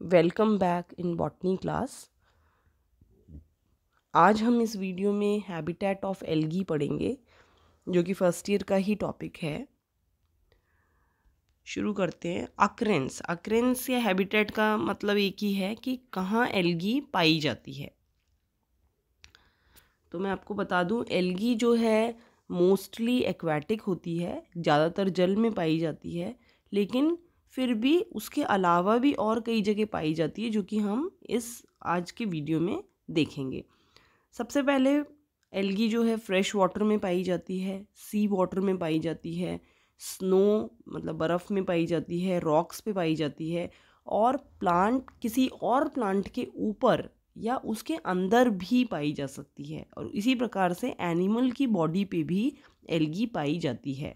Welcome back in botany class आज हम इस वीडियो में हैबिटेट ऑफ़ एल्गी पढ़ेंगे, जो कि फ़र्स्ट ईयर का ही टॉपिक है। शुरू करते हैं। अक्रेंस अक्रेंस या हैबिटेट का मतलब एक ही है कि कहाँ एल्गी पाई जाती है। तो मैं आपको बता दूँ एल्गी जो है मोस्टली एक्वाटिक होती है, ज़्यादातर जल में पाई जाती है, लेकिन फिर भी उसके अलावा भी और कई जगह पाई जाती है जो कि हम इस आज के वीडियो में देखेंगे। सबसे पहले एल्गी जो है फ्रेश वाटर में पाई जाती है, सी वाटर में पाई जाती है, स्नो मतलब बर्फ़ में पाई जाती है, रॉक्स पे पाई जाती है और प्लांट किसी और प्लांट के ऊपर या उसके अंदर भी पाई जा सकती है और इसी प्रकार से एनिमल की बॉडी पे भी एल्गी पाई जाती है।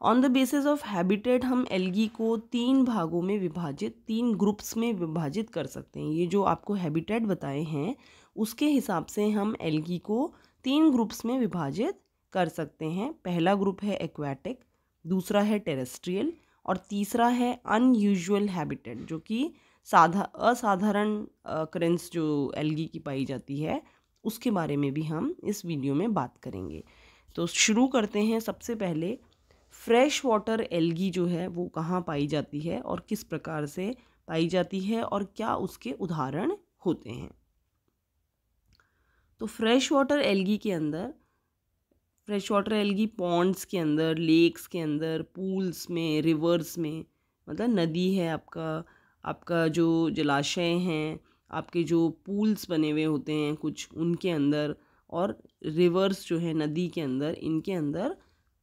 On the basis of habitat हम एल्गी को तीन भागों में विभाजित, तीन ग्रुप्स में विभाजित कर सकते हैं। ये जो आपको हैबिटेट बताए हैं, उसके हिसाब से हम एल्गी को तीन ग्रुप्स में विभाजित कर सकते हैं। पहला ग्रुप है एक्वाटिक दूसरा है टेरेस्ट्रियल और तीसरा है अनयूजुअल हैबिटेट जो कि साधा, असाधारण करेंस जो एल्गी की पाई जाती है, उसके बारे में भी हम इस वीडियो में बात करेंगे। तो शुरू करते हैं सबसे पहले फ्रेश वाटर एल्गी जो है वो कहाँ पाई जाती है और किस प्रकार से पाई जाती है और क्या उसके उदाहरण होते हैं? तो फ्रेश वाटर एल्गी के अंदर, फ्रेश वाटर एल्गी पॉन्ड्स के अंदर, लेक्स के अंदर, पूल्स में, रिवर्स में मतलब नदी है आपका आपका जो जलाशय हैं, आपके जो पूल्स बने हुए होते हैं कुछ उनके अंदर और रिवर्स जो है नदी के अंदर, इनके अंदर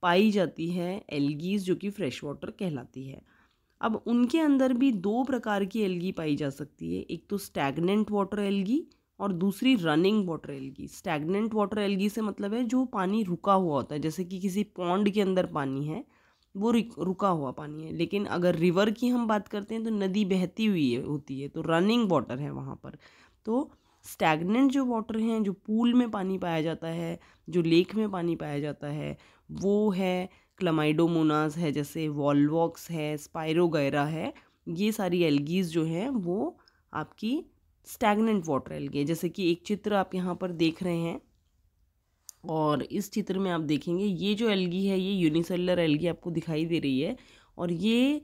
पाई जाती है एल्गीज जो कि फ्रेश वाटर कहलाती है। अब उनके अंदर भी दो प्रकार की एल्गी पाई जा सकती है, एक तो स्टैगनेंट वाटर एल्गी और दूसरी running water algae stagnant water algae से मतलब है जो पानी रुका हुआ होता है, जैसे कि किसी पौंड के अंदर पानी है, वो रुका हुआ पानी है। लेकिन अगर रिवर की हम बात करते हैं तो नदी बहती हुई होती है तो रनिंग वाटर है वहाँ पर। तो स्टैगनेंट जो वाटर हैं, जो पूल में पानी पाया जाता है, जो लेक में पानी पाया जाता है, वो है क्लमाइडोमोनास है, जैसे वॉलवॉक्स है स्पायरोगैरा है, ये सारी एल्गीज जो हैं, वो आपकी स्टैगनेंट वाटर एल्गी जैसे कि एक चित्र आप यहाँ पर देख रहे हैं और इस चित्र में आप देखेंगे, ये जो एल्गी है, ये यूनिसेलर एल्गी आपको दिखाई दे रही है और ये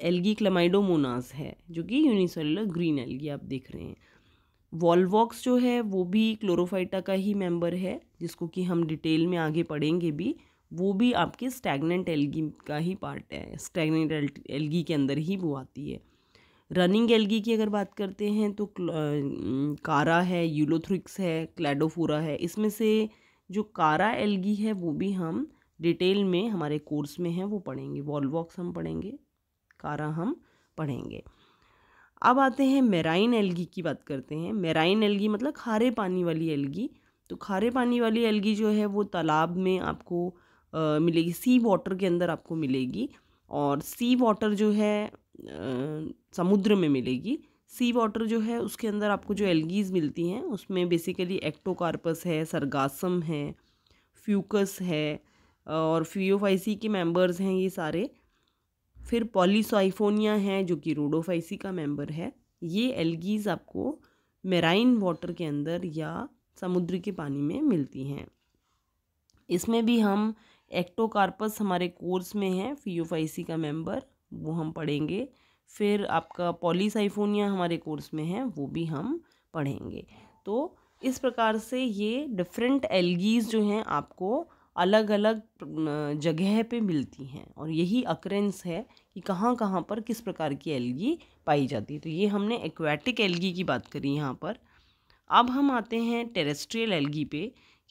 एल्गी क्लमाइडोमोनास है, जो कि यूनिसेलुलर ग्रीन एल्गी आप देख रहे हैं। वॉलवॉक्स जो है, वो भी क्लोरोफाइटा का ही मेंबर है, जिसको कि हम डिटेल में आगे पढ़ेंगे भी, वो भी आपके स्टैगनेंट एल्गी का ही पार्ट है, स्टैगनेंट एल्गी के अंदर ही वो आती है। रनिंग एल्गी की अगर बात करते हैं तो कारा है, यूलोथ्रिक्स है, क्लैडोफोरा है, इसमें से जो कारा एल्गी है, वो भी हम डिटेल में हमारे कोर्स में है, वो पढ़ेंगे, वॉलवॉक्स हम पढ़ेंगे, कारा हम पढ़ेंगे। अब आते हैं मेराइन एलगी की बात करते हैं। मेराइन एलगी मतलब खारे पानी वाली एलगी। तो खारे पानी वाली एलगी जो है वो तालाब में आपको आ, मिलेगी सी वाटर के अंदर आपको मिलेगी और सी वाटर जो है आ, समुद्र में मिलेगी। सी वाटर जो है उसके अंदर आपको जो एलगीज़ मिलती हैं उसमें बेसिकली एक्टोकार्पस है सरगासम है फ्यूकस है और फ्यूओफाइसी के मेंबर्स हैं ये सारे। फिर पॉलीसाइफोनिया है, जो कि रोडोफाइसी का मेंबर है, ये एल्गीज आपको मेराइन वाटर के अंदर या समुद्र के पानी में मिलती हैं। इसमें भी हम एक्टोकार्पस हमारे कोर्स में है, फियोफाइसी का मेंबर, वो हम पढ़ेंगे। फिर आपका पॉलीसाइफोनिया हमारे कोर्स में है, वो भी हम पढ़ेंगे। तो इस प्रकार से ये डिफरेंट एल्गीज जो हैं, आपको अलग अलग जगह पे मिलती हैं और यही अक्रेंस है कि कहाँ कहाँ पर किस प्रकार की एलगी पाई जाती है। तो ये हमने एक्वेटिक एलगी की बात करी यहाँ पर। अब हम आते हैं टेरेस्ट्रियल एलगी पे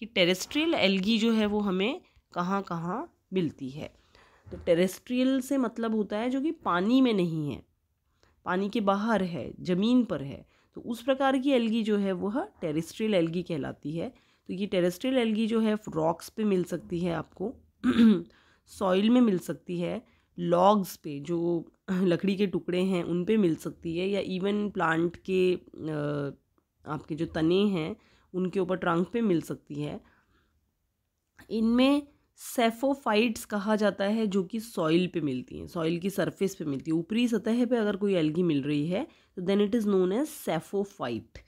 कि टेरेस्ट्रियल एलगी जो है वो हमें कहाँ कहाँ मिलती है। तो टेरेस्ट्रियल से मतलब होता है जो कि पानी में नहीं है, पानी के बाहर है, ज़मीन पर है। तो उस प्रकार की एलगी जो है वह टेरेस्ट्रियल एलगी कहलाती है। तो ये टेरेस्ट्रियल एल्गी जो है रॉक्स पे मिल सकती है आपको। सॉइल में मिल सकती है। लॉग्स पे जो लकड़ी के टुकड़े हैं, उन पे मिल सकती है। या इवन प्लांट के आपके जो तने हैं, उनके ऊपर ट्रंक पे मिल सकती है। इनमें सेफोफाइट्स कहा जाता है, जो कि सॉइल पे मिलती हैं। सॉइल की सरफेस पे मिलती है। ऊपरी सतह पे अगर कोई एल्गी मिल रही है तो then it is known as edaphophyte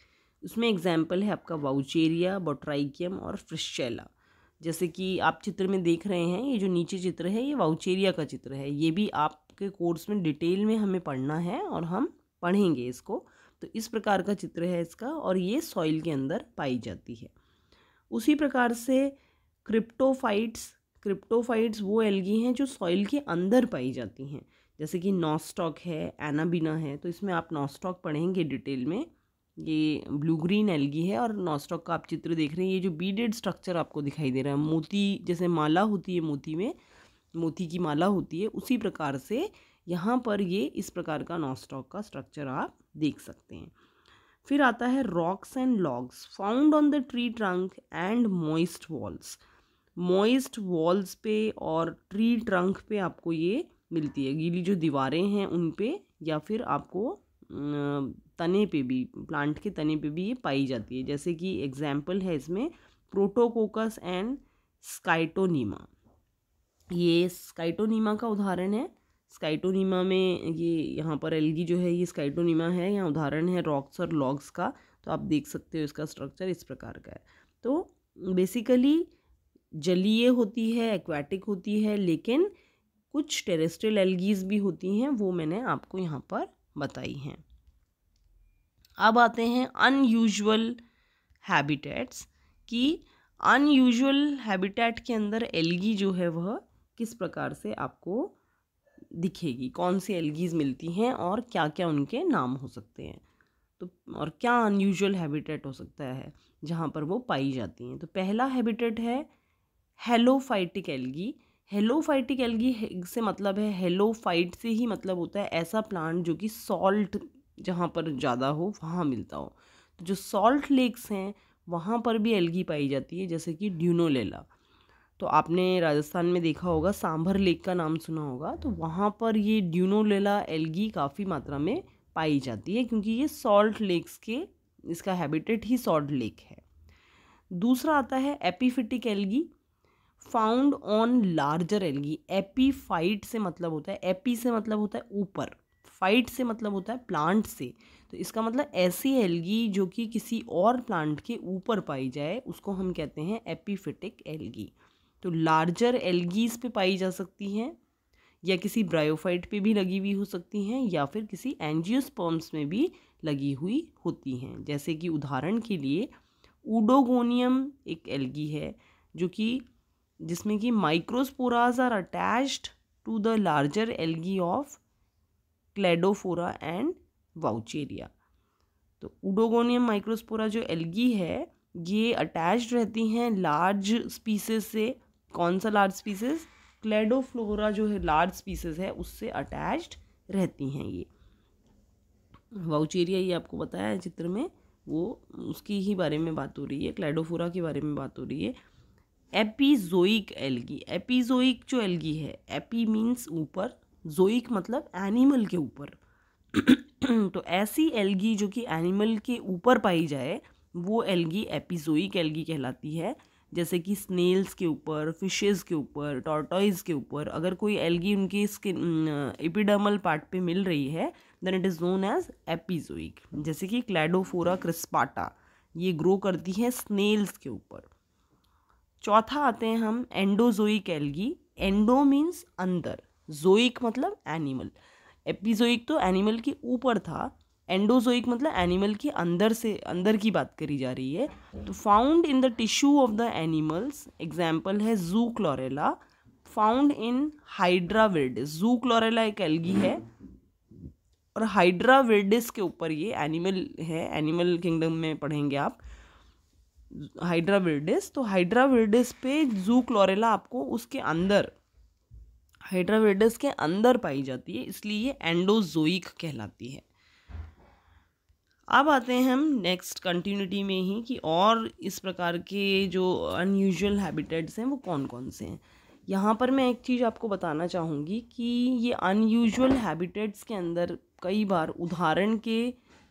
उसमें एग्ज़ाम्पल है आपका वाउचेरिया बोट्राइकियम और फ्रिशेला जैसे कि आप चित्र में देख रहे हैं, ये जो नीचे चित्र है, ये वाउचेरिया का चित्र है। ये भी आपके कोर्स में डिटेल में हमें पढ़ना है और हम पढ़ेंगे इसको। तो इस प्रकार का चित्र है इसका और ये सॉइल के अंदर पाई जाती है। उसी प्रकार से क्रिप्टोफाइट्स क्रिप्टोफाइट्स वो एल्गी हैं जो सॉइल के अंदर पाई जाती हैं। जैसे कि नॉस्टॉक है एनाबिना है तो इसमें आप नॉस्टॉक पढ़ेंगे डिटेल में। ये ब्लू ग्रीन एलगी है और नॉस्टॉक का आप चित्र देख रहे हैं। ये जो बीडेड स्ट्रक्चर आपको दिखाई दे रहा है, मोती, जैसे माला होती है मोती में, मोती की माला होती है, उसी प्रकार से यहाँ पर ये इस प्रकार का नॉस्टॉक का स्ट्रक्चर आप देख सकते हैं। फिर आता है rocks and logs, found on the tree trunk and moist walls. Moist walls पे और ट्री ट्रंक पे आपको ये मिलती है। गीली जो दीवारें हैं उन पे या फिर आपको तने पे भी प्लांट के तने पे भी ये पाई जाती है। जैसे कि एग्ज़ाम्पल है इसमें प्रोटोकोकस एंड स्काइटोनीमा ये स्काइटोनीमा का उदाहरण है। स्काइटोनीमा में ये यहाँ पर एलगी जो है, ये स्काइटोनीमा है, यहाँ उदाहरण है रॉक्स और लॉग्स का। तो आप देख सकते हो इसका स्ट्रक्चर इस प्रकार का है। तो बेसिकली जलीय होती है एक्वाटिक होती है, लेकिन कुछ टेरेस्ट्रियल एलगीज भी होती हैं, वो मैंने आपको यहाँ पर बताई हैं। अब आते हैं अनयूजुअल हैबिटेट्स कि अनयूजुअल हैबिटेट के अंदर एल्गी जो है वह किस प्रकार से आपको दिखेगी? कौन सी एलगीज मिलती हैं और क्या क्या उनके नाम हो सकते हैं? तो और क्या अनयूजुअल हैबिटेट हो सकता है जहाँ पर वो पाई जाती हैं? तो पहला हैबिटेट है हेलोफाइटिक एल्गी हेलोफाइटिक एल्गी से मतलब है हेलोफाइट से ही मतलब होता है ऐसा प्लांट जो कि सॉल्ट जहाँ पर ज़्यादा हो, वहाँ मिलता हो। तो जो सॉल्ट लेक्स हैं, वहाँ पर भी एल्गी पाई जाती है, जैसे कि ड्यूनोलेला तो आपने राजस्थान में देखा होगा, सांभर लेक का नाम सुना होगा तो वहाँ पर ये ड्यूनोलेला एल्गी काफ़ी मात्रा में पाई जाती है, क्योंकि ये सॉल्ट लेक्स के, इसका हैबिटेट ही सॉल्ट लेक है। दूसरा आता है epiphytic algae found on larger algae epiphyte से मतलब होता है एपी से मतलब होता है ऊपर। फाइट से मतलब होता है प्लांट से। तो इसका मतलब ऐसी एलगी जो कि किसी और प्लांट के ऊपर पाई जाए, उसको हम कहते हैं एपीफिटिक एलगी। तो लार्जर एलगीज पे पाई जा सकती हैं, या किसी ब्रायोफाइट पे भी लगी हुई हो सकती हैं, या फिर किसी एंजियोस्पर्म्स में भी लगी हुई होती हैं। जैसे कि उदाहरण के लिए, ऊडोगोनियम एक एलगी है, जो कि, जिसमें कि Microspora are attached to the larger algae of Cladophora and Vaucheria. तो उडोगोनियम माइक्रोस्पोरा जो एल्गी है, ये अटैच्ड रहती हैं लार्ज स्पीसीज से। कौन सा लार्ज स्पीसीज क्लेडोफ्लोरा जो है लार्ज स्पीसीज है, उससे अटैच्ड रहती हैं ये। वाउचेरिया ये आपको बताया है चित्र में, वो उसकी ही बारे में बात हो रही है, क्लेडोफोरा के बारे में बात हो रही है। एपीजोइक एल्गी, एपीजोइक जो एल्गी है, एपी मीन्स ऊपर जोइक मतलब एनिमल के ऊपर। तो ऐसी एल्गी जो कि एनिमल के ऊपर पाई जाए, वो एल्गी एपिजोइक एल्गी कहलाती है। जैसे कि स्नेल्स के ऊपर फिशेस के ऊपर टॉर्टॉइज के ऊपर, अगर कोई एल्गी उनकी स्किन एपिडर्मल पार्ट पे मिल रही है then it is known as epizoic जैसे कि क्लैडोफोरा क्रिस्पाटा ये ग्रो करती है स्नेल्स के ऊपर। चौथा आते हैं हम एंडोजोइक एल्गी एंडो मीन्स अंदर। जोइक मतलब एनिमल। एपिजोइक तो एनिमल के ऊपर था, एंडोजोइक मतलब एनिमल के अंदर से, अंदर की बात करी जा रही है। तो found in the tissue of the animals example है Zoochlorella. Found in Hydra viridis Zoochlorella एक एल्गी है और हाइड्रा विर्डिस के ऊपर ये एनिमल है एनिमल किंगडम में पढ़ेंगे आप। हाइड्रा विर्डिस तो हाइड्रा विर्डिस पे जू क्लोरेला आपको उसके अंदर हाइड्राविडस के अंदर पाई जाती है, इसलिए ये एंडोजोइक कहलाती है। अब आते हैं हम नेक्स्ट कंटिन्यूटी में ही कि और इस प्रकार के जो अनयूजुअल हैबिटेट्स हैं, वो कौन कौन से हैं? यहाँ पर मैं एक चीज़ आपको बताना चाहूँगी कि ये अनयूजुअल हैबिटेट्स के अंदर कई बार उदाहरण के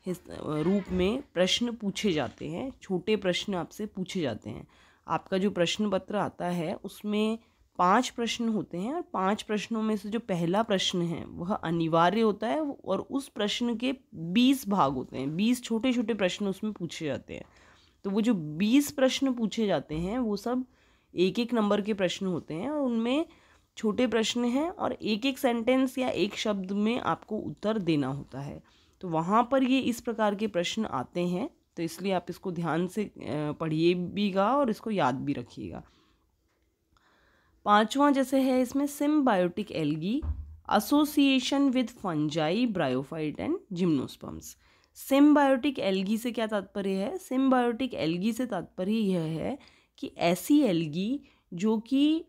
रूप में प्रश्न पूछे जाते हैं, छोटे प्रश्न आपसे पूछे जाते हैं। आपका जो प्रश्न पत्र आता है, उसमें पाँच प्रश्न होते हैं और पाँच प्रश्नों में से जो पहला प्रश्न है, वह अनिवार्य होता है और उस प्रश्न के बीस भाग होते हैं। बीस छोटे छोटे प्रश्न उसमें पूछे जाते हैं। तो वो जो बीस प्रश्न पूछे जाते हैं, वो सब एक एक नंबर के प्रश्न होते हैं और उनमें छोटे प्रश्न हैं और एक एक सेंटेंस या एक शब्द में आपको उत्तर देना होता है। तो वहाँ पर ये इस प्रकार के प्रश्न आते हैं। तो इसलिए आप इसको ध्यान से पढ़िए बीगा और इसको याद भी रखिएगा। पांचवा जैसे है इसमें symbiotic algae association with fungi bryophyte and gymnosperms symbiotic algae से क्या तात्पर्य है? सिम्बायोटिक एल्गी से तात्पर्य यह है कि ऐसी एल्गी जो कि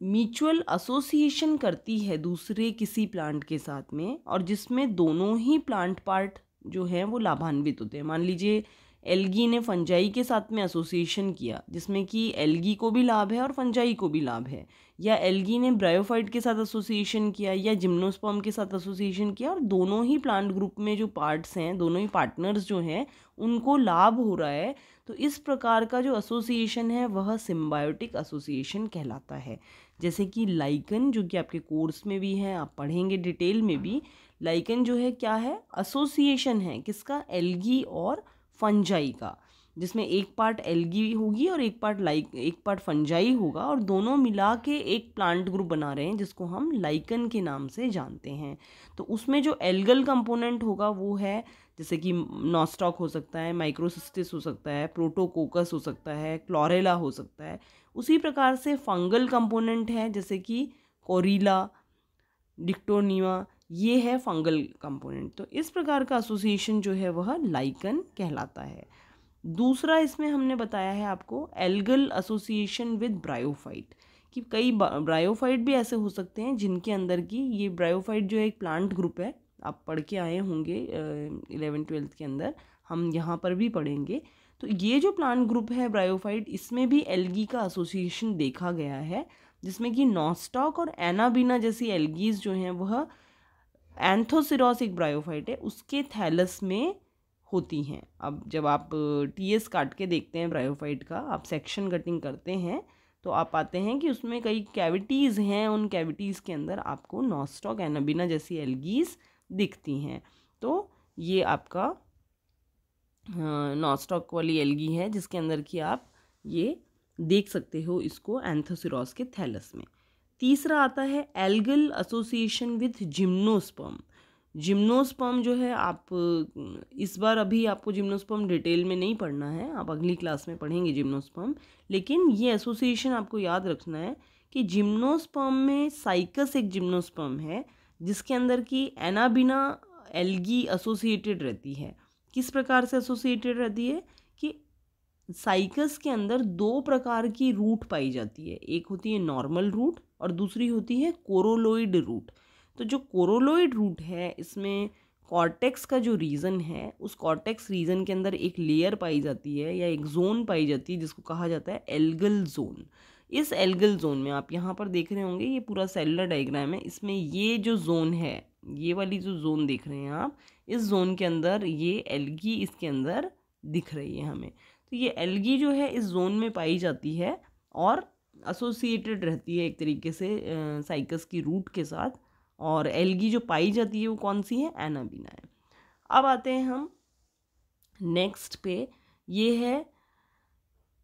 म्यूचुअल एसोसिएशन करती है दूसरे किसी प्लांट के साथ में और जिसमें दोनों ही प्लांट पार्ट जो है वो लाभान्वित होते हैं। मान लीजिए एलगी ने फंजाई के साथ में एसोसिएशन किया, जिसमें कि एलगी को भी लाभ है और फंजाई को भी लाभ है। या एलगी ने ब्रायोफाइट के साथ एसोसिएशन किया या जिम्नोस्पर्म के साथ एसोसिएशन किया और दोनों ही प्लांट ग्रुप में जो पार्ट्स हैं, दोनों ही पार्टनर्स जो हैं, उनको लाभ हो रहा है। तो इस प्रकार का जो एसोसिएशन है, वह सिम्बायोटिक एसोसिएशन कहलाता है। जैसे कि लाइकन जो कि आपके कोर्स में भी है, आप पढ़ेंगे डिटेल में भी लाइकन जो है क्या है? एसोसिएशन है, किसका? एलगी और फंजाई का, जिसमें एक पार्ट एलगी होगी और एक पार्ट लाइक एक पार्ट फंजाई होगा और दोनों मिला के एक प्लांट ग्रुप बना रहे हैं, जिसको हम लाइकन के नाम से जानते हैं। तो उसमें जो एल्गल कंपोनेंट होगा वो है, जैसे कि नॉस्टॉक हो सकता है माइक्रोसिस्टिस हो सकता है प्रोटोकोकस हो सकता है क्लोरेला हो सकता है। उसी प्रकार से फंगल कंपोनेंट है, जैसे कि कोरीला डिक्टोनिया ये है फंगल कंपोनेंट तो इस प्रकार का एसोसिएशन जो है वह लाइकन कहलाता है। दूसरा इसमें हमने बताया है आपको एल्गल एसोसिएशन विद ब्रायोफाइट कि कई ब्रायोफाइट भी ऐसे हो सकते हैं जिनके अंदर की ये ब्रायोफाइट जो है एक प्लांट ग्रुप है। आप पढ़ के आए होंगे इलेवन ट्वेल्थ के अंदर। हम यहाँ पर भी पढ़ेंगे। तो ये जो प्लांट ग्रुप है ब्रायोफाइट इसमें भी एल्गी का एसोसिएशन देखा गया है, जिसमें कि नॉस्टॉक और एनाबीना जैसी एल्गीज जो हैं वह एंथोसिरोस एक ब्रायोफाइट है, उसके थैलस में होती हैं। अब जब आप टी एस काट के देखते हैं ब्रायोफाइट का, आप सेक्शन कटिंग करते हैं तो आप पाते हैं कि उसमें कई कैविटीज़ हैं, उन कैविटीज़ के अंदर आपको नॉस्टॉक एनाबिना जैसी एल्गीज दिखती हैं। तो ये आपका नॉस्टॉक वाली एल्गी है, जिसके अंदर की आप ये देख सकते हो इसको एंथोसिरोस के थैलस में। तीसरा आता है algal association with gymnosperm. Gymnosperm जो है, आप, इस बार अभी आपको जिम्नोस्पर्म डिटेल में नहीं पढ़ना है, आप अगली क्लास में पढ़ेंगे जिम्नोस्पर्म, लेकिन ये एसोसिएशन आपको याद रखना है कि जिम्नोस्पर्म में साइकस एक जिम्नोस्पर्म है, जिसके अंदर की एनाबिना एल्गी एसोसिएटेड रहती है। किस प्रकार से एसोसिएटेड रहती है? कि साइकस के अंदर दो प्रकार की रूट पाई जाती है, एक होती है नॉर्मल रूट और दूसरी होती है कोरोलोइड रूट। तो जो कोरोलोइड रूट है, इसमें कॉर्टेक्स का जो रीज़न है, उस कॉर्टेक्स रीजन के अंदर एक लेयर पाई जाती है या एक जोन पाई जाती है, जिसको कहा जाता है एल्गल जोन। इस एल्गल जोन में आप यहाँ पर देख रहे होंगे, ये पूरा सेलुलर डायग्राम है। इसमें ये जो जोन है, ये वाली जो जोन देख रहे हैं आप, इस जोन के अंदर ये एल्गी इसके अंदर दिख रही है हमें। तो ये एल्गी जो है, इस जोन में पाई जाती है और एसोसिएटेड रहती है एक तरीके से साइकस की रूट के साथ। और एलगी जो पाई जाती है वो कौन सी है? एनाबीना है। अब आते हैं हम नेक्स्ट पे। ये है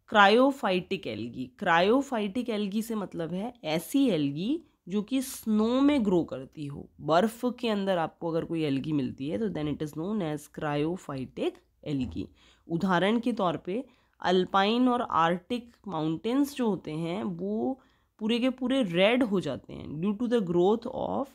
क्रायोफाइटिक एल्गी क्रायोफाइटिक एल्गी से मतलब है ऐसी एल्गी जो कि स्नो में ग्रो करती हो। बर्फ़ के अंदर आपको अगर कोई एल्गी मिलती है तो then it is known as cryophytic algae उदाहरण के तौर पे अल्पाइन और आर्टिक माउंटेन्स जो होते हैं, वो पूरे के पूरे रेड हो जाते हैं due to the growth of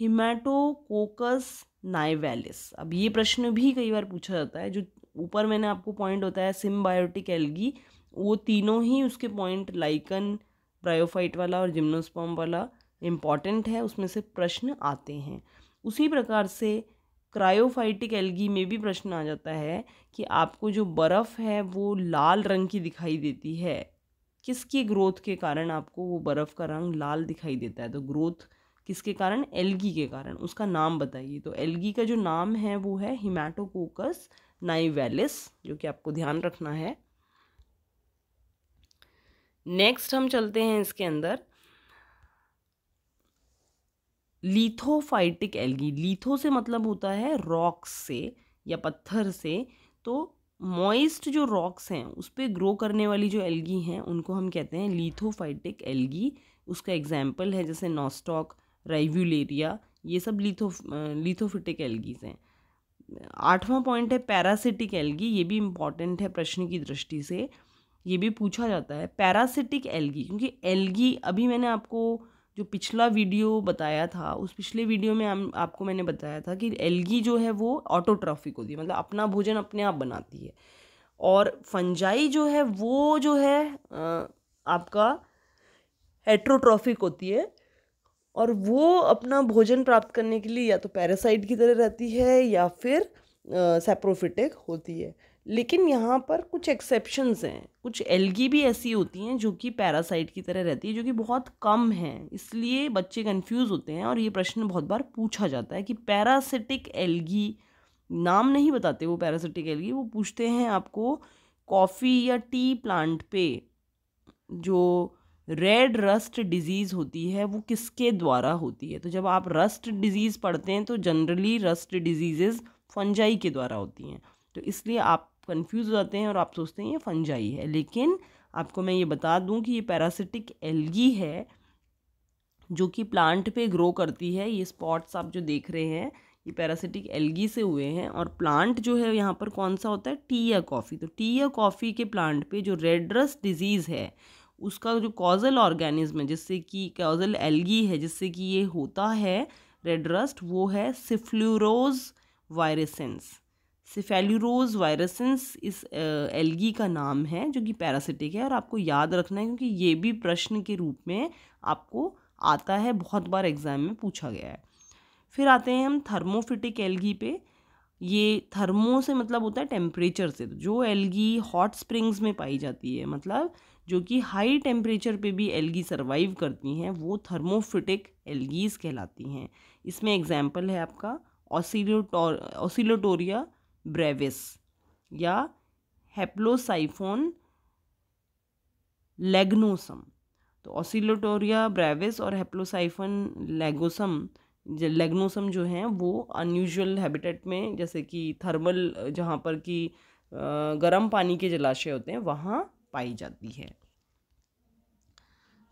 Haematococcus nivalis. अब ये प्रश्न भी कई बार पूछा जाता है, जो ऊपर मैंने आपको पॉइंट होता है सिम्बायोटिक एल्गी, वो तीनों ही उसके पॉइंट लाइकन ब्रायोफाइट वाला और जिम्नोस्पॉम वाला इंपॉर्टेंट है, उसमें से प्रश्न आते हैं। उसी प्रकार से क्रायोफाइटिक एल्गी में भी प्रश्न आ जाता है कि आपको जो बर्फ़ है वो लाल रंग की दिखाई देती है। किसकी ग्रोथ के कारण आपको वो बर्फ़ का रंग लाल दिखाई देता है? तो ग्रोथ किसके कारण? एल्गी के कारण। उसका नाम बताइए। तो एल्गी का जो नाम है वो है हिमाटोकोकस नाइवेलिस, जो कि आपको ध्यान रखना है। नेक्स्ट हम चलते हैं इसके अंदर। लिथोफाइटिक एल्गी, लीथो से मतलब होता है रॉक्स से या पत्थर से। तो मॉइस्ट जो रॉक्स हैं, उस पर ग्रो करने वाली जो एल्गी हैं, उनको हम कहते हैं लीथोफाइटिक एल्गी। उसका एग्ज़ाम्पल है जैसे नॉस्टॉक राइव्यूलेरिया ये सब लीथो लीथोफिटिक एल्गीज हैं। आठवां पॉइंट है पैरासिटिक एल्गी, ये भी इंपॉर्टेंट है प्रश्न की दृष्टि से। ये भी पूछा जाता है पैरासिटिक एल्गी, क्योंकि एल्गी, अभी मैंने आपको जो पिछला वीडियो बताया था, उस पिछले वीडियो में आपको मैंने बताया था कि एल्गी जो है वो ऑटोट्रॉफिक होती है मतलब अपना भोजन अपने आप बनाती है। और फंजाई जो है, वो जो है आपका हेट्रोट्रॉफिक होती है और वो अपना भोजन प्राप्त करने के लिए या तो पैरासाइट की तरह रहती है या फिर सेप्रोफिटिक होती है। लेकिन यहाँ पर कुछ एक्सेप्शंस हैं। कुछ एल्गी भी ऐसी होती हैं जो कि पैरासाइट की तरह रहती है, जो कि बहुत कम हैं। इसलिए बच्चे कंफ्यूज होते हैं और ये प्रश्न बहुत बार पूछा जाता है कि पैरासिटिक एल्गी नाम नहीं बताते वो पैरासिटिक एल्गी वो पूछते हैं आपको कॉफ़ी या टी प्लांट पे जो रेड रस्ट डिज़ीज़ होती है, वो किसके द्वारा होती है? तो जब आप रस्ट डिज़ीज़ पढ़ते हैं तो जनरली रस्ट डिज़ीज़ फंजाई के द्वारा होती हैं। तो इसलिए आप कंफ्यूज हो जाते हैं और आप सोचते हैं ये फंजाई है। लेकिन आपको मैं ये बता दूँ कि ये पैरासिटिक एल्गी है, जो कि प्लांट पे ग्रो करती है। ये स्पॉट्स आप जो देख रहे हैं, ये पैरासिटिक एल्गी से हुए हैं और प्लांट जो है यहाँ पर कौन सा होता है? टी या कॉफ़ी तो टी या कॉफ़ी के प्लांट पे जो रेडरस डिज़ीज़ है, उसका जो कॉजल ऑर्गेनिज्म है, जिससे कि कॉजल एल्गी है, जिससे कि ये होता है रेड रस्ट वो है सिफ्लूरोज वायरसेंस। सिफेल्यूरोज वायरसेंस इस एल्गी का नाम है, जो कि पैरासिटिक है, और आपको याद रखना है, क्योंकि ये भी प्रश्न के रूप में आपको आता है, बहुत बार एग्ज़ाम में पूछा गया है। फिर आते हैं हम थर्मोफिटिक एलगी पे। ये थर्मो से मतलब होता है टेम्परेचर से तो जो एलगी हॉट स्प्रिंग्स में पाई जाती है मतलब जो कि हाई टेम्परेचर पे भी एल्गी सर्वाइव करती हैं, वो थर्मोफिटिक एलगीज कहलाती हैं। इसमें एग्ज़ाम्पल है आपका ऑसिलोटोर ऑसिलोटोरिया ब्रेविस या हेप्लोसाइफोन लेग्नोसम तो ऑसिलोटोरिया ब्रेविस और हेप्लोसाइफन लेगोसम लेग्नोसम जो हैं, वो अनयूजुअल हैबिटेट में, जैसे कि थर्मल जहाँ पर कि गर्म पानी के जलाशय होते हैं, वहाँ पाई जाती है।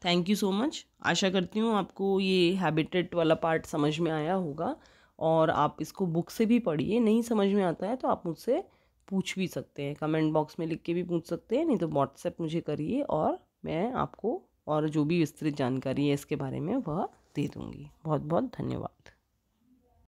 थैंक यू सो मच आशा करती हूँ आपको ये हैबिटेट वाला पार्ट समझ में आया होगा। और आप इसको बुक से भी पढ़िए, नहीं समझ में आता है तो आप मुझसे पूछ भी सकते हैं। कमेंट बॉक्स में लिख के भी पूछ सकते हैं, नहीं तो व्हाट्सएप मुझे करिए और मैं आपको और जो भी विस्तृत जानकारी है इसके बारे में वह दे दूँगी। बहुत बहुत धन्यवाद।